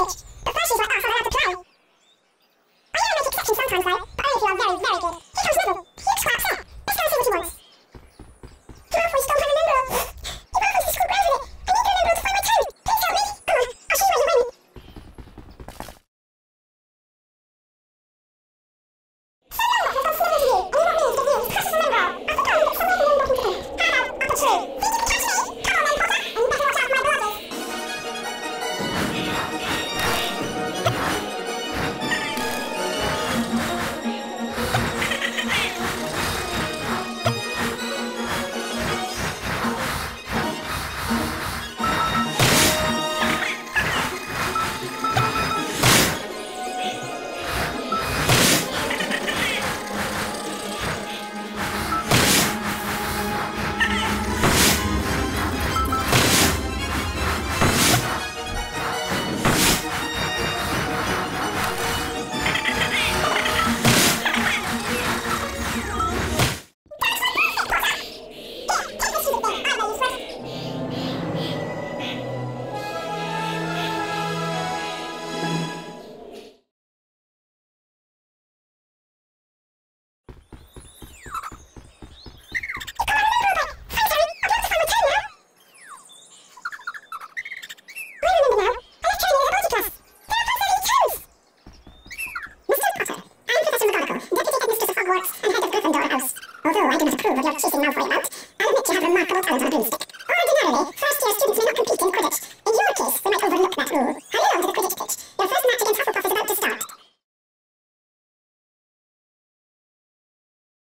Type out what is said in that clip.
pitch, but flashes like us are allowed to play. I am make exceptions sometimes though, but only if you are very, very good. Although I do not approve of your cheating Malfoy about, I'll admit you have remarkable talent on a broomstick. Ordinarily, first-year students may not compete in Quidditch. In your case, we might overlook that rule.